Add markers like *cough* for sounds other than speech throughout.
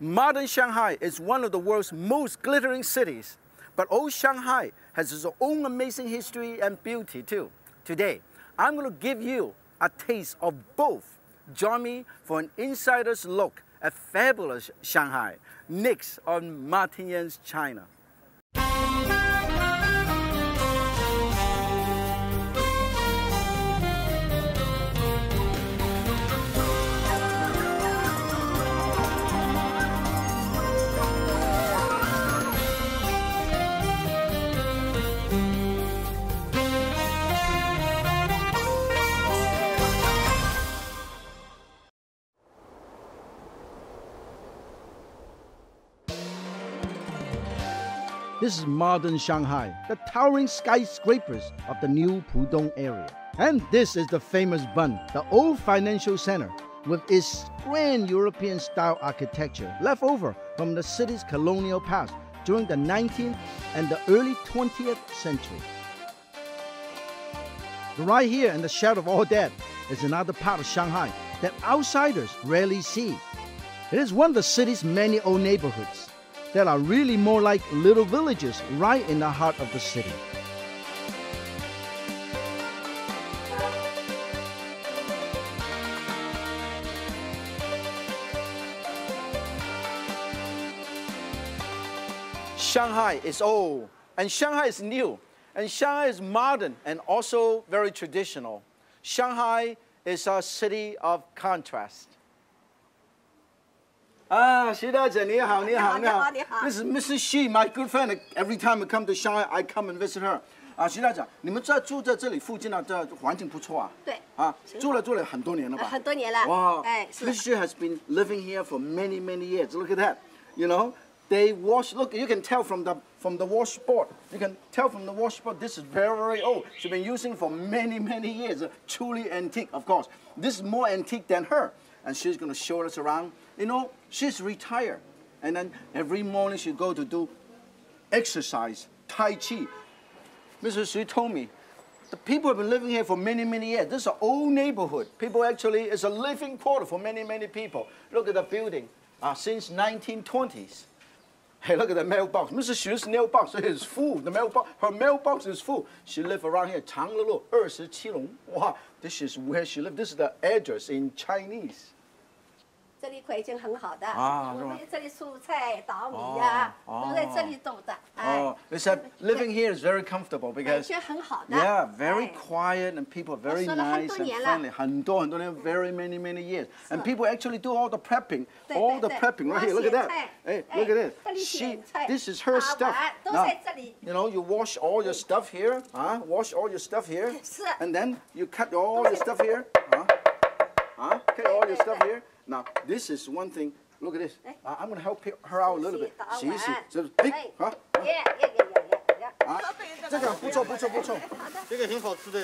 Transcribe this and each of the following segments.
Modern Shanghai is one of the world's most glittering cities, but old Shanghai has its own amazing history and beauty too. Today, I'm going to give you a taste of both. Join me for an insider's look at fabulous Shanghai, next on Martin Yan's China. This is modern Shanghai, the towering skyscrapers of the new Pudong area. And this is the famous Bund, the old financial center, with its grand European style architecture left over from the city's colonial past during the 19th and the early 20th century. Right here in the shadow of all that is another part of Shanghai that outsiders rarely see. It is one of the city's many old neighborhoods that are really more like little villages right in the heart of the city. Shanghai is old, and Shanghai is new, and Shanghai is modern and also very traditional. Shanghai is a city of contrast. 啊，徐大姐你好，你好，你好，你好。This is Mrs. She, my good friend. Every time I come to Shanghai, I come and visit her. 啊，徐大姐，你们在住在这里附近呢，这环境不错啊。对。啊，住了住了很多年了吧？很多年了。哇，哎，Mrs. She has been living here for many many years. Look at that. You know, they wash. Look, you can tell from the from the washboard. You can tell from the washboard. This is very very old. She's been using for many many years. Truly antique, of course. This is more antique than her, and she's going to show us around. You know, she's retired. And then every morning she go to do exercise, Tai Chi. Mrs. Xu told me, the people have been living here for many, many years. This is an old neighborhood. People actually, it's a living quarter for many, many people. Look at the building, uh, since 1920s. Hey, look at the mailbox. Mrs. Xu's mailbox is full. The mailbox, her mailbox is full. She lives around here, Changlilu, 27 er Wow, this is where she lives. This is the address in Chinese. 这里块已经很好的啊，我们这里蔬菜、稻米呀，都在这里种的。Oh, they said living here is very comfortable because 很好的。Yeah, very quiet and people are very nice and friendly. 很多很多年，very many many years, and people actually do all the prepping, all the prepping right here. Look at that. Hey, look at this. She, this is her stuff. Now, you know, you wash all your stuff here, huh? Wash all your stuff here, and then you cut all your stuff here, huh? Huh? Cut all your stuff here. Now, this is one thing. Look at this. Uh, I'm going to help her out a little bit. See, see. So big, huh? Yeah, yeah, yeah, yeah.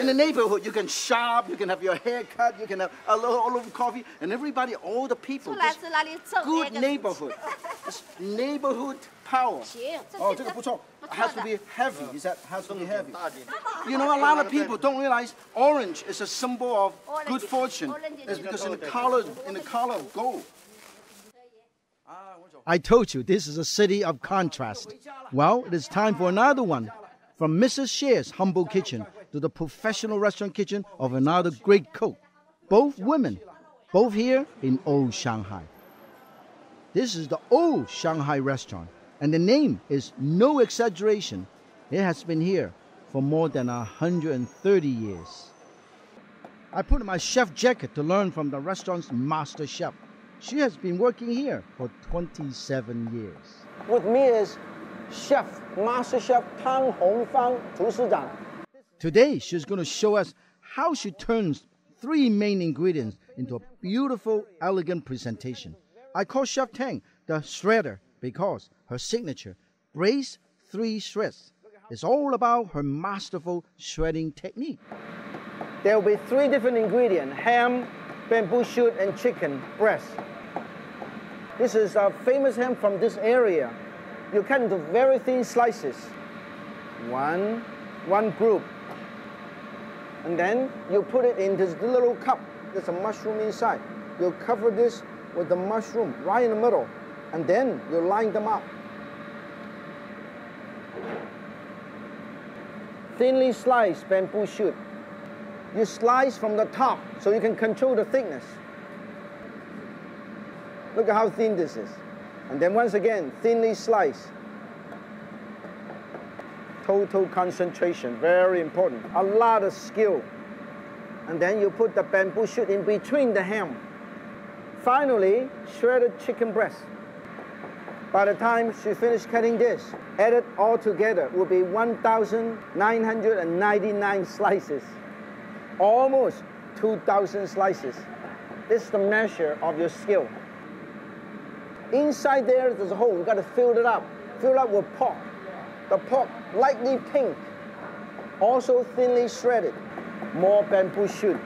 In the neighborhood, you can shop, you can have your hair cut, you can have a little, a little coffee, and everybody, all the people. Good neighborhood. This neighborhood power. Oh, this is Has to be heavy. Is that has to be heavy? You know, a lot of people don't realize orange is a symbol of good fortune. It's because in the color, in the color of gold. I told you this is a city of contrast. Well, it is time for another one. From Mrs. Xu's humble kitchen to the professional restaurant kitchen of another great cook. Both women, both here in old Shanghai. This is the old Shanghai restaurant and the name is no exaggeration. It has been here for more than 130 years. I put on my chef jacket to learn from the restaurant's master chef. She has been working here for 27 years. With me is Chef, Master Chef Tang Hongfang, 厨师长. Today, she's going to show us how she turns three main ingredients into a beautiful, elegant presentation. I call Chef Tang the shredder because her signature, braised three shreds, is all about her masterful shredding technique. There will be three different ingredients ham, bamboo shoot, and chicken breast. This is a famous ham from this area. You cut into very thin slices. One, one group. And then you put it in this little cup. There's a mushroom inside. You cover this with the mushroom right in the middle. And then you line them up. Thinly sliced bamboo shoot. You slice from the top so you can control the thickness. Look at how thin this is. And then once again, thinly slice. Total concentration, very important. A lot of skill. And then you put the bamboo shoot in between the ham. Finally, shredded chicken breast. By the time she finished cutting this, added all together will be 1,999 slices. Almost 2,000 slices. This is the measure of your skill. Inside there, there's a hole. You got to fill it up. Fill it up with pork. The pork lightly pink, also thinly shredded. More bamboo shoot.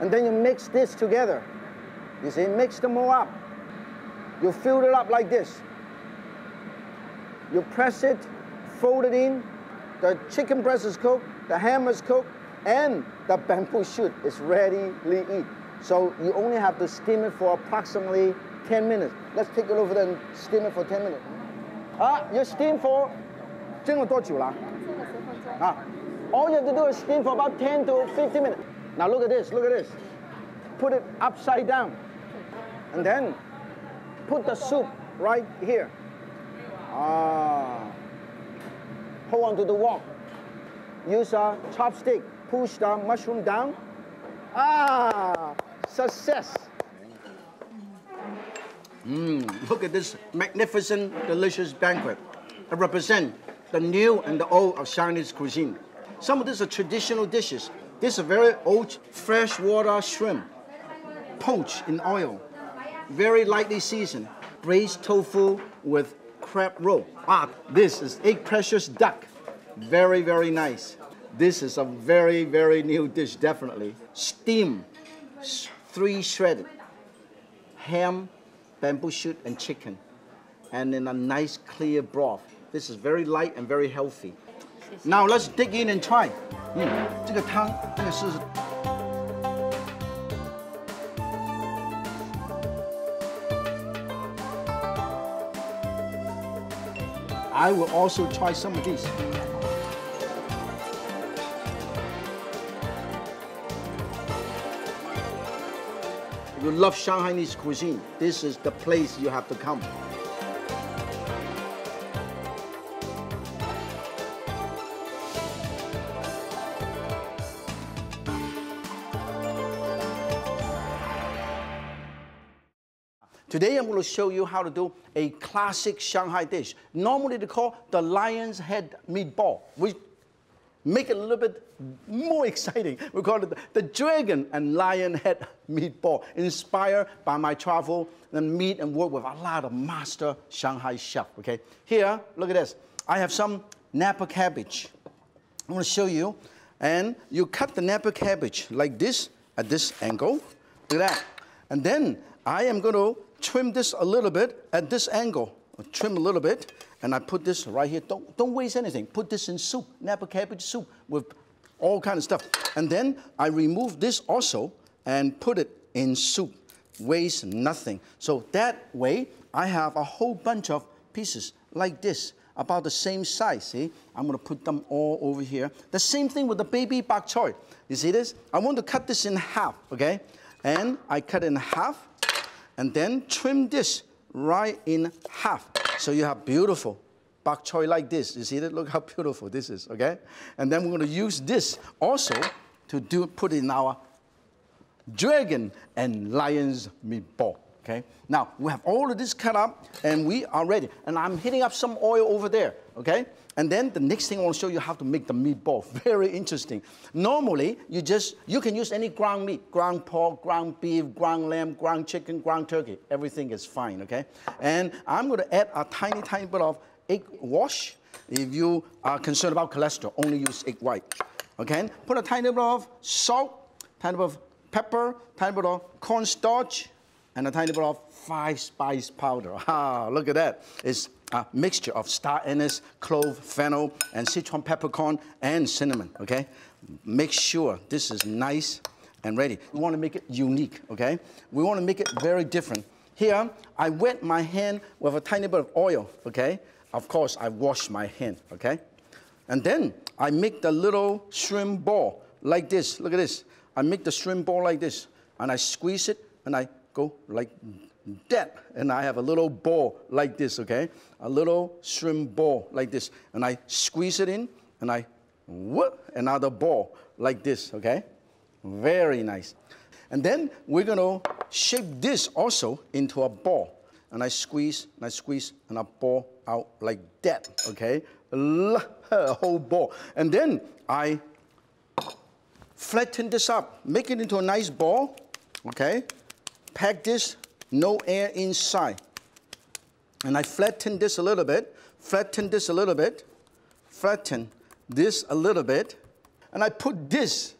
And then you mix this together. You see, mix them all up. You fill it up like this. You press it, fold it in. The chicken breast is cooked, the ham is cooked, and the bamboo shoot is ready to eat. So you only have to steam it for approximately 10 minutes. Let's take it over there and steam it for 10 minutes. Ah, you steam for 蒸了多久了？啊，all you have to do is steam for about 10 to 15 minutes. Now look at this, look at this. Put it upside down. And then put the soup right here. Ah. Hold on to the wok. Use a chopstick. Push the mushroom down. Ah, success. Mmm, look at this magnificent, delicious banquet. It represents the new and the old of Chinese cuisine. Some of these are traditional dishes. This is a very old freshwater shrimp, poached in oil, very lightly seasoned, braised tofu with crab roe. Ah, this is eight precious duck. Very, very nice. This is a very, very new dish, definitely. Steam, three shredded, ham, bamboo shoot, and chicken. And in a nice clear broth. This is very light and very healthy. Now let's dig in and try. Hmm. 嗯，这个汤，这个是 I will also try some of these. If you love Shanghainese cuisine, this is the place you have to come. Today I'm going to show you how to do a classic Shanghai dish. Normally they call the lion's head meatball. We make it a little bit more *laughs* exciting. We call it the dragon and lion head meatball, inspired by my travel and meet and work with a lot of master Shanghai chef. Okay, here, look at this. I have some Napa cabbage. I'm going to show you. And you cut the Napa cabbage like this at this angle. Look at that. And then I am going to trim this a little bit at this angle. Trim a little bit, and I put this right here. Don't, don't waste anything. Put this in soup, Napa cabbage soup with all kind of stuff. And then I remove this also and put it in soup. Waste nothing. So that way, I have a whole bunch of pieces like this, about the same size, see? I'm gonna put them all over here. The same thing with the baby bok choy. You see this? I want to cut this in half, okay? And I cut it in half, and then trim this right in half. So you have beautiful bok choy like this. You see that? Look how beautiful this is, okay? And then we're gonna use this also to do put in our dragon and lion's meatball. Okay, now we have all of this cut up and we are ready. And I'm heating up some oil over there, okay? And then the next thing I want to show you how to make the meatball. *laughs* Very interesting. Normally, you just, you can use any ground meat, ground pork, ground beef, ground lamb, ground chicken, ground turkey. Everything is fine, okay? And I'm going to add a tiny, tiny bit of egg wash. If you are concerned about cholesterol, only use egg white. Okay? Put a tiny bit of salt, tiny bit of pepper, tiny bit of cornstarch, and a tiny bit of five spice powder. *laughs* Ah, look at that. It's a mixture of star anise, clove, fennel, and Sichuan peppercorn and cinnamon, okay? Make sure this is nice and ready. We want to make it unique, okay? We want to make it very different. Here, I wet my hand with a tiny bit of oil, okay? Of course, I wash my hand, okay? And then I make the little shrimp ball like this. Look at this. I make the shrimp ball like this, and I squeeze it, and I go like that. And I have a little ball like this, okay? A little shrimp ball like this. And I squeeze it in, and I whoop, another ball like this, okay? Very nice. And then we're gonna shape this also into a ball. And I squeeze, and I squeeze, and I ball out like that, okay? *laughs* A whole ball. And then I flatten this up, make it into a nice ball, okay? Pack this, no air inside. And I flatten this a little bit, flatten this a little bit, flatten this a little bit, and I put this,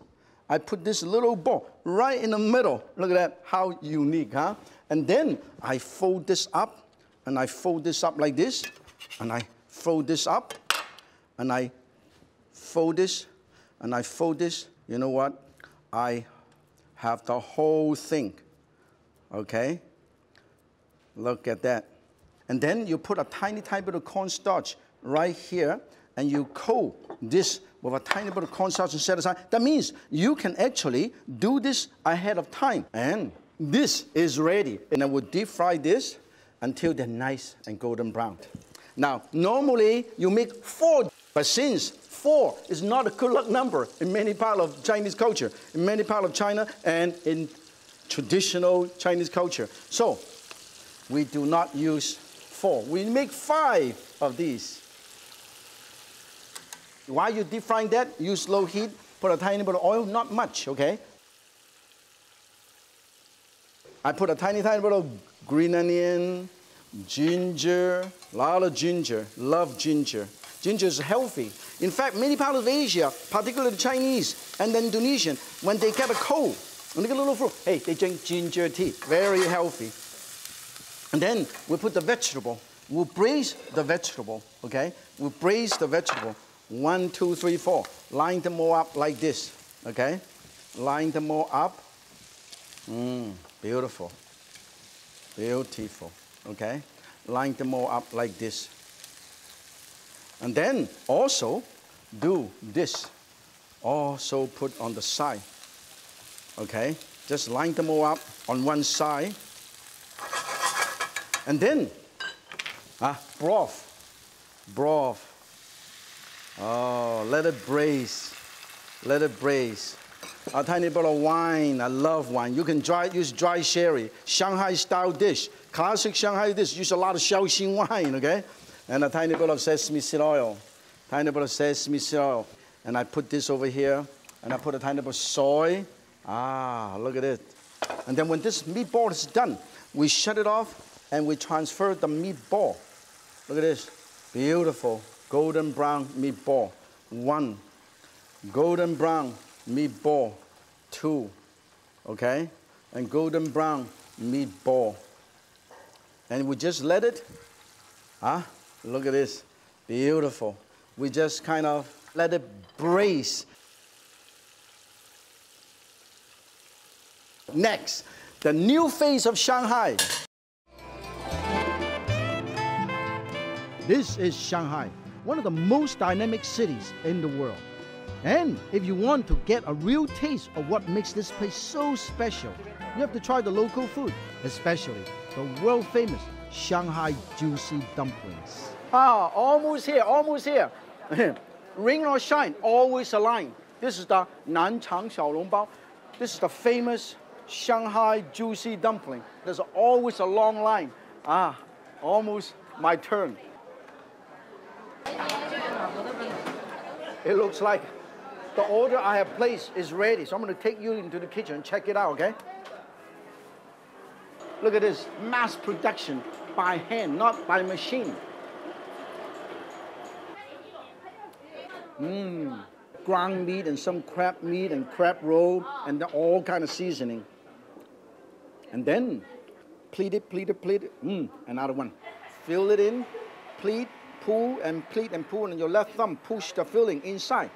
I put this little ball right in the middle. Look at that, how unique, huh? And then I fold this up, and I fold this up like this, and I fold this up, and I fold this, and I fold this. You know what? I have the whole thing, okay? Look at that. And then you put a tiny, tiny bit of cornstarch right here, and you coat this with a tiny bit of cornstarch and set aside. That means you can actually do this ahead of time. And this is ready. And I will deep fry this until they're nice and golden brown. Now, normally you make four, but since four is not a good luck number in many parts of Chinese culture, in many parts of China and in traditional Chinese culture. So we do not use four. We make five of these. While you deep frying that, use low heat, put a tiny bit of oil, not much, okay? I put a tiny, tiny bit of green onion, ginger, a lot of ginger, love ginger. Ginger is healthy. In fact, many parts of Asia, particularly the Chinese and the Indonesian, when they get a cold, when they get a little flu, hey, they drink ginger tea, very healthy. And then we put the vegetable. We braise the vegetable, okay? We braise the vegetable. One, two, three, four. Line them all up like this, okay? Line them all up. Mmm, beautiful. Beautiful, okay? Line them all up like this. And then also do this. Also put on the side, okay? Just line them all up on one side. And then, ah, broth, broth. Oh, let it braise. Let it braise. A tiny bit of wine. I love wine. You can dry, use dry sherry. Shanghai style dish. Classic Shanghai dish. Use a lot of Shaoxing *laughs* wine, okay? And a tiny bit of sesame seed oil. Tiny bit of sesame seed oil. And I put this over here. And I put a tiny bit of soy. Ah, look at it. And then when this meatball is done, we shut it off and we transfer the meatball. Look at this. Beautiful golden brown meatball. One, golden brown meatball. Two, okay? And golden brown meatball. And we just let it, ah, look at this, beautiful. We just kind of let it braise. Next, the new face of Shanghai. This is Shanghai one of the most dynamic cities in the world. And if you want to get a real taste of what makes this place so special, you have to try the local food, especially the world famous Shanghai juicy dumplings. Ah, almost here, almost here. *laughs* Rain or shine, always a line. This is the Nanxiang Xiaolongbao. This is the famous Shanghai juicy dumpling. There's always a long line. Ah, almost my turn. It looks like the order I have placed is ready. So I'm going to take you into the kitchen and check it out, okay? Look at this mass production by hand, not by machine. Mmm, ground meat and some crab meat and crab roe and all kind of seasoning. And then pleat it, pleat it, pleat it. Mmm, another one. Fill it in, pleat, pull and pleat and pull, and your left thumb push the filling inside.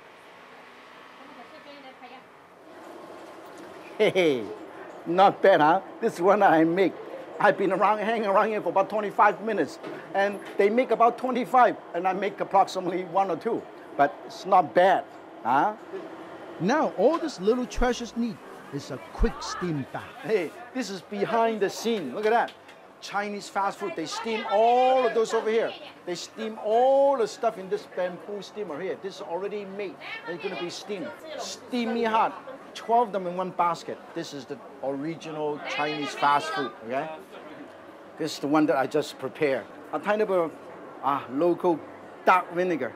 Hey, not bad, huh? This one I make I've been around, hanging around here for about 25 minutes, and they make about 25, and I make approximately one or two. But it's not bad, huh? Now, all this little treasures need is a quick steam bath. Hey, this is behind the scene. Look at that. Chinese fast food, they steam all of those over here. They steam all the stuff in this bamboo steamer here. This is already made. It's going to be steamed. Steamy hot. 12 of them in one basket. This is the original Chinese fast food, okay? This is the one that I just prepared. A tiny bit of uh, local dark vinegar.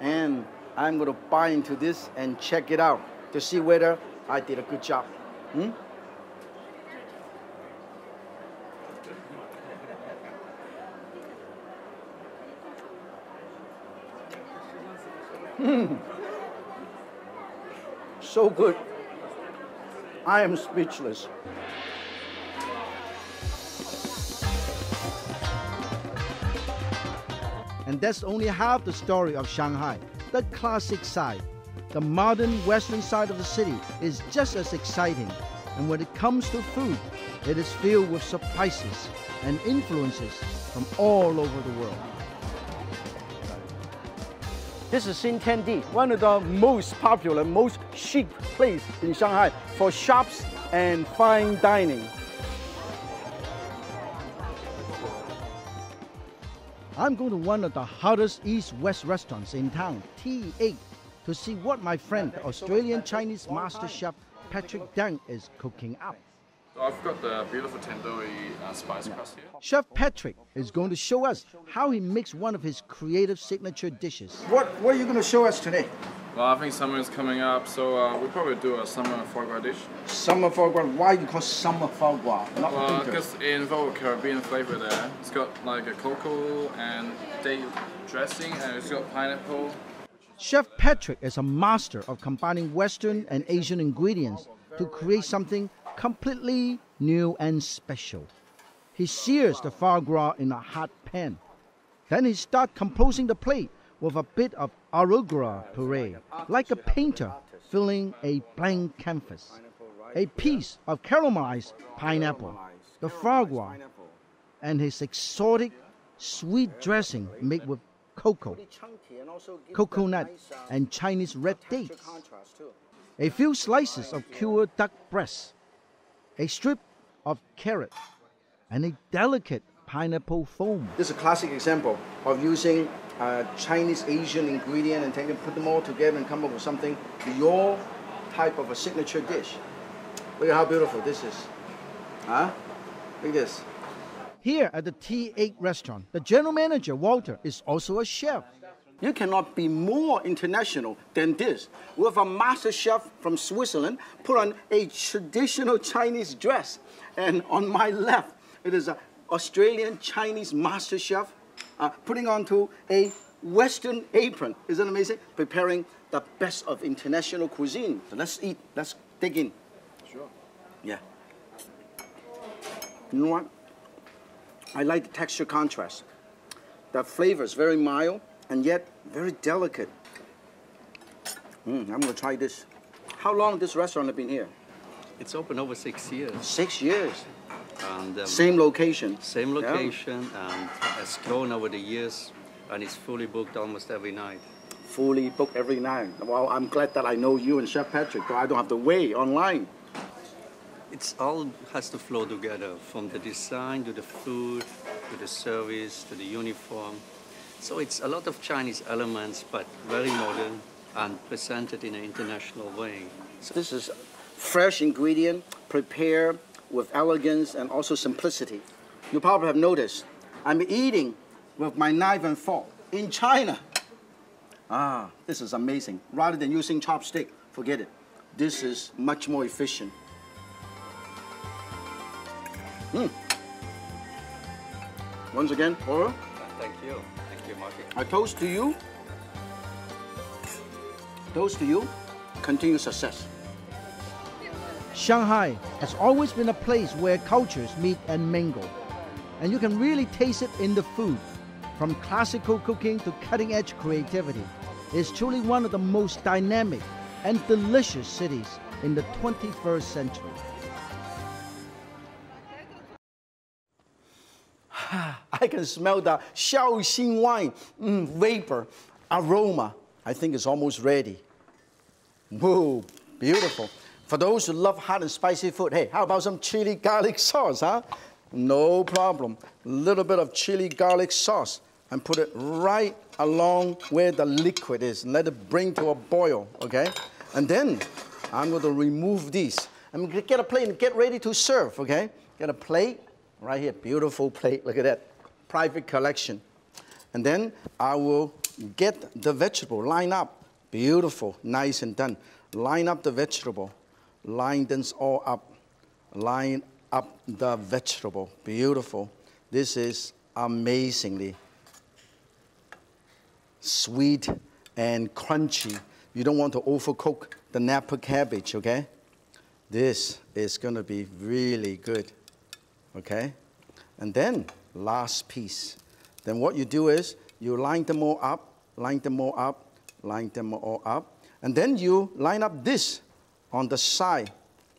And I'm going to buy into this and check it out to see whether I did a good job. Hmm? Hmm. *laughs* So good. I am speechless. And that's only half the story of Shanghai, the classic side. The modern western side of the city is just as exciting. And when it comes to food, it is filled with surprises and influences from all over the world. This is Xintiandi, one of the most popular, most chic place in Shanghai for shops and fine dining. I'm going to one of the hottest east-west restaurants in town, T8, to see what my friend, Australian Chinese master chef Patrick Deng is cooking up. So I've got the beautiful tandoori uh, spice crust here. Chef Patrick is going to show us how he makes one of his creative signature dishes. What, what are you going to show us today? Well, I think summer is coming up, so uh, we'll probably do a summer foie gras dish. Summer foie gras. Why you call summer foie gras? Not well, because it involves Caribbean flavor there. It's got like a cocoa and date dressing, and it's got pineapple. Chef Patrick is a master of combining Western and Asian ingredients to create something completely new and special. He sears the foie gras in a hot pan. Then he starts composing the plate with a bit of arugula puree, like a painter filling a blank canvas. A piece of caramelized pineapple, the foie gras, and his exotic sweet dressing made with cocoa, coconut, and Chinese red dates. A few slices of cured duck breast, a strip of carrot, and a delicate pineapple foam. This is a classic example of using a Chinese Asian ingredient and taking put them all together and come up with something your type of a signature dish. Look at how beautiful this is. Huh? Look at this. Here at the T8 restaurant, the general manager, Walter, is also a chef. You cannot be more international than this. With a master chef from Switzerland put on a traditional Chinese dress. And on my left, it is an Australian Chinese master chef uh, putting onto a Western apron. Isn't amazing? Preparing the best of international cuisine. So let's eat. Let's dig in. Sure. Yeah. You know what? I like the texture contrast. The flavor is very mild and yet very delicate. Mm, I'm gonna try this. How long this restaurant have been here? It's open over six years. Six years. And, um, same location. Same location, yeah. and has grown over the years, and it's fully booked almost every night. Fully booked every night. Well, I'm glad that I know you and Chef Patrick, so I don't have to wait online. It's all has to flow together, from the design to the food, to the service, to the uniform. So it's a lot of Chinese elements, but very modern and presented in an international way. So this is fresh ingredient prepared with elegance and also simplicity. You probably have noticed I'm eating with my knife and fork in China. Ah, this is amazing. Rather than using chopstick, forget it. This is much more efficient. Mm. Once again, Oro. Thank you. I toast to you. Toast to you. Continued success. Shanghai has always been a place where cultures meet and mingle. And you can really taste it in the food. From classical cooking to cutting edge creativity, it's truly one of the most dynamic and delicious cities in the 21st century. I can smell the Shaoxing wine mm, vapor, aroma. I think it's almost ready. Whoa, beautiful. For those who love hot and spicy food, hey, how about some chili garlic sauce, huh? No problem. A little bit of chili garlic sauce and put it right along where the liquid is let it bring to a boil, okay? And then I'm going to remove these. I'm going to get a plate and get ready to serve, okay? Get a plate right here, beautiful plate. Look at that, private collection. And then I will get the vegetable, line up, beautiful, nice and done. Line up the vegetable, line them all up, line up the vegetable, beautiful. This is amazingly sweet and crunchy. You don't want to overcook the Napa cabbage, okay? This is gonna be really good, okay? And then, last piece. Then what you do is, you line them all up, line them all up, line them all up, and then you line up this on the side,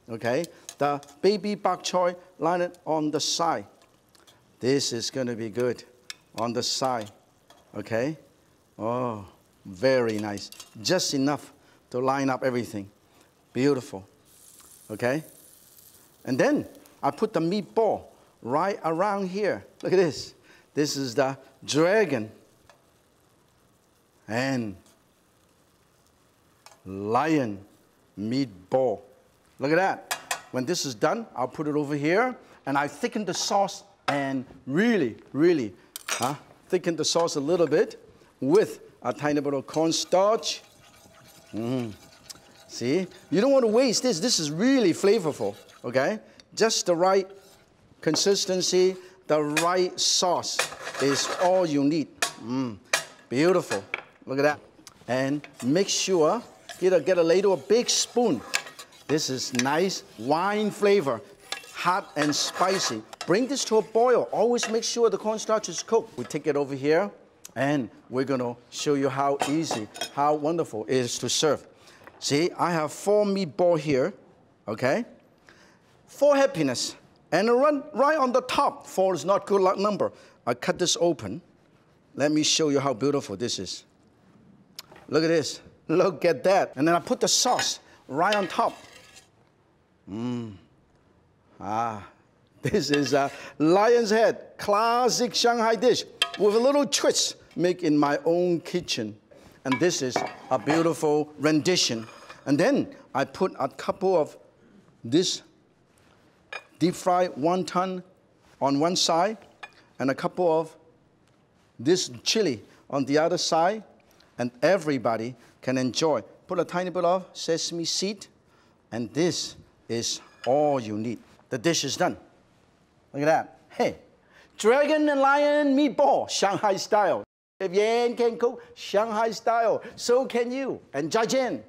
okay? The baby bok choy, line it on the side. This is gonna be good on the side, okay? Oh, very nice. Just enough to line up everything. Beautiful. Okay? And then I put the meatball right around here. Look at this. This is the dragon and lion meatball. Look at that. When this is done, I'll put it over here and I thicken the sauce and really, really huh, thicken the sauce a little bit with a tiny bit of cornstarch. Mm. See, you don't want to waste this. This is really flavorful, okay? Just the right consistency, the right sauce is all you need. Mm. Beautiful. Look at that. And make sure, get a, get a ladle, a big spoon. This is nice wine flavor, hot and spicy. Bring this to a boil. Always make sure the cornstarch is cooked. We take it over here. And we're to show you how easy, how wonderful it is to serve. See, I have four meatball here, okay? For happiness. And run right on the top, four is not good luck number. I cut this open. Let me show you how beautiful this is. Look at this. Look at that. And then I put the sauce right on top. Mmm. Ah, *laughs* this is a lion's head, classic Shanghai dish with a little twist made in my own kitchen. And this is a beautiful rendition. And then I put a couple of this deep fried wonton on one side and a couple of this chili on the other side. And everybody can enjoy. Put a tiny bit of sesame seed. And this is all you need. The dish is done. Look at that. Hey, dragon and lion meatball, Shanghai style. If Yan can cook Shanghai style, so can you. And Jian.